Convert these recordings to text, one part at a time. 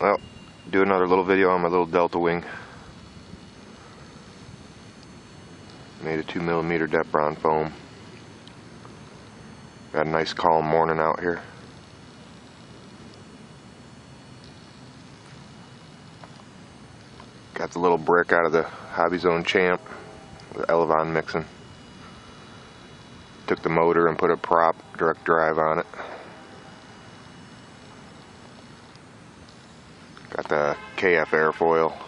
Well, do another little video on my little Delta Wing. Made a 2 millimeter Depron foam. Got a nice calm morning out here. Got the little brick out of the Hobby Zone Champ with Elevon mixing. Took the motor and put a prop direct drive on it. The KF airfoil.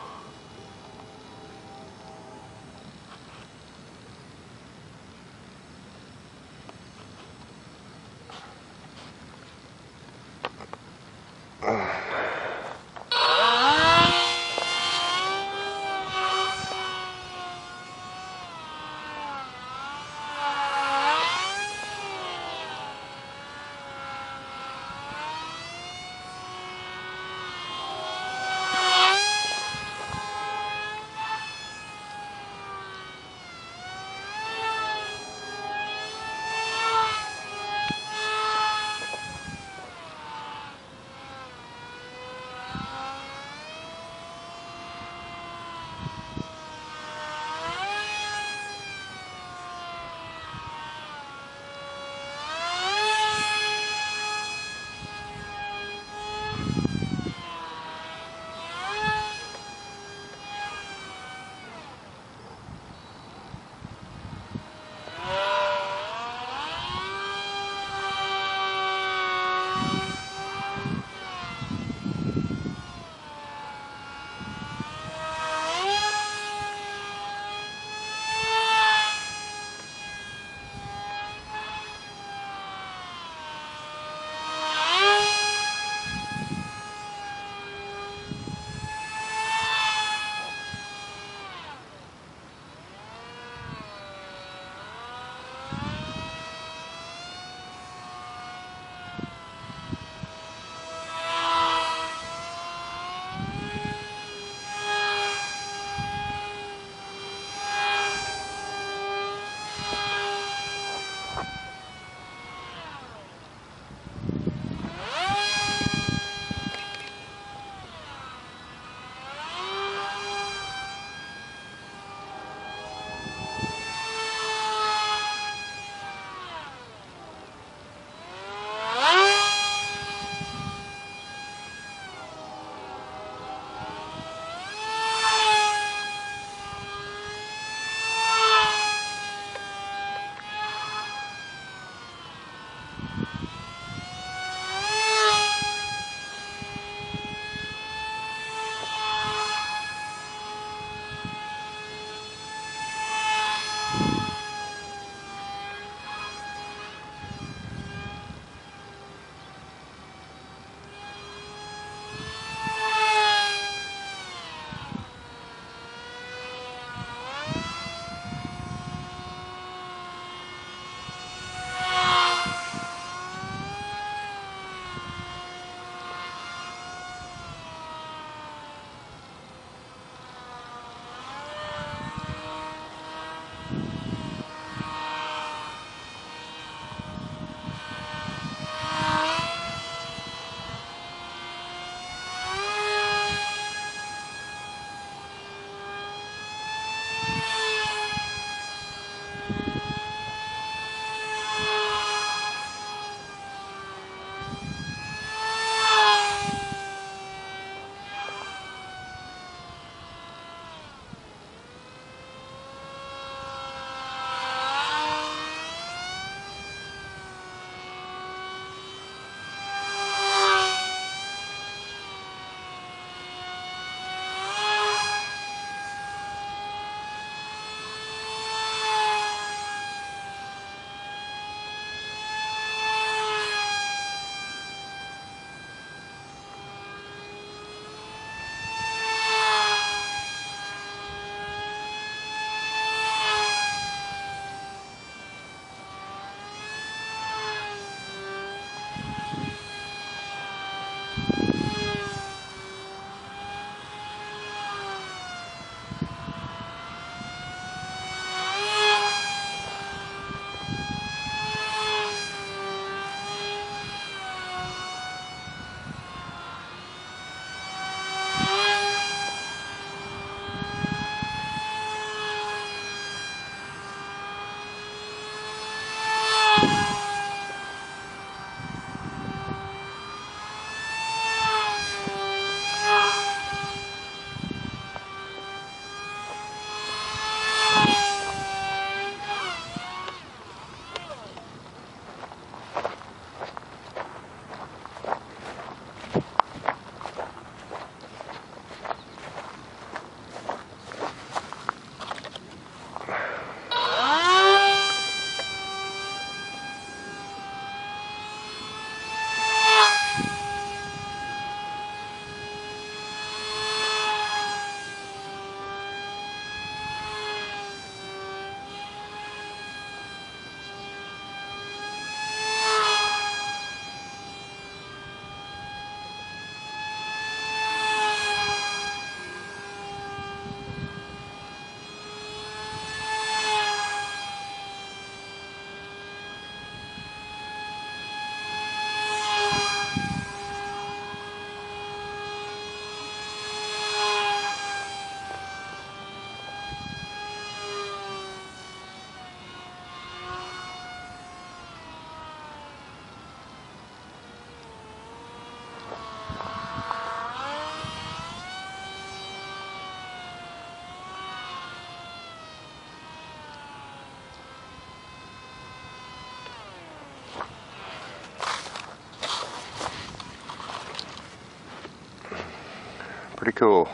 Pretty cool.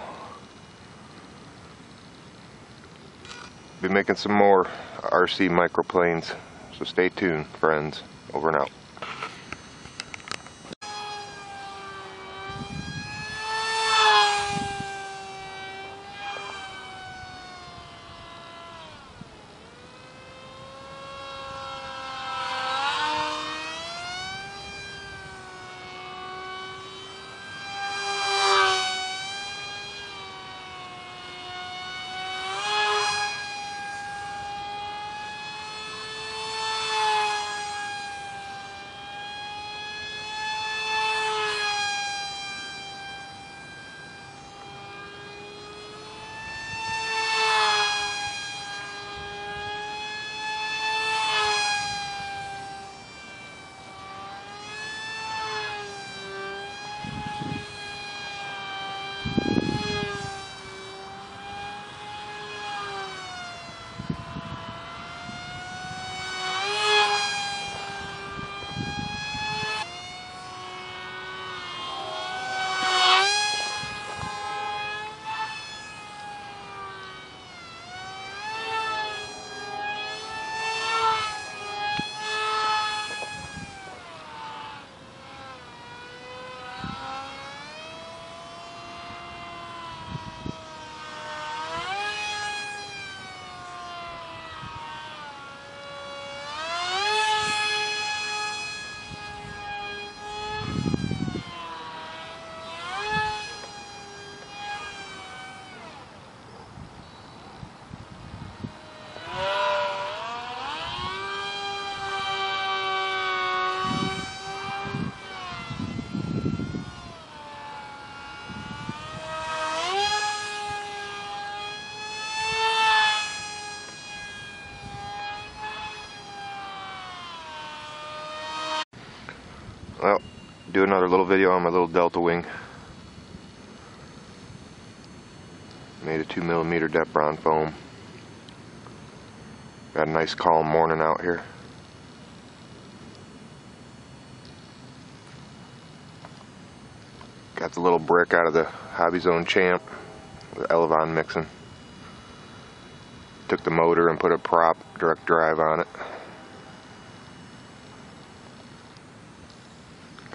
Be making some more RC microplanes, so stay tuned, friends. Over and out. Well, do another little video on my little Delta Wing. Made a 2 millimeter Depron foam. Got a nice calm morning out here. Got the little brick out of the Hobby Zone Champ with Elevon mixing. Took the motor and put a prop direct drive on it.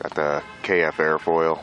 Got the KF airfoil